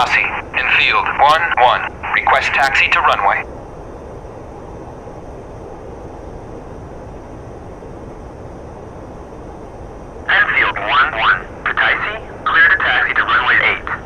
Kutaisi, in field 1-1. Request taxi to runway. Enfield 1-1. Kutaisi, clear to taxi to runway 8.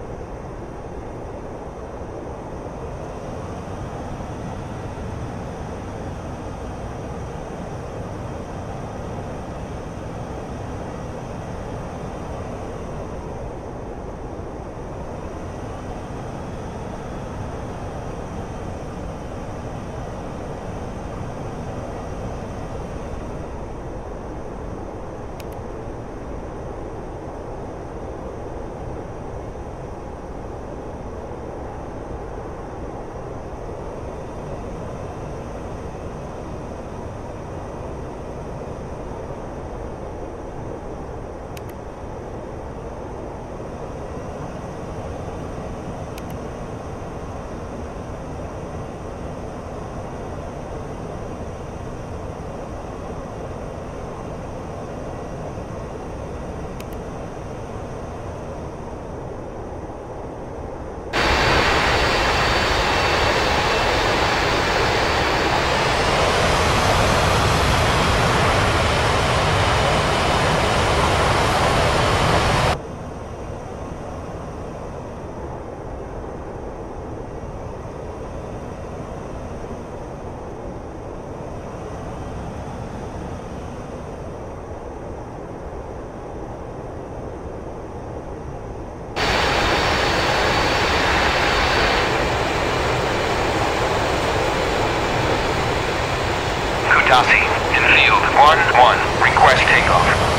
Kutaisi, in field 1-1. Request takeoff.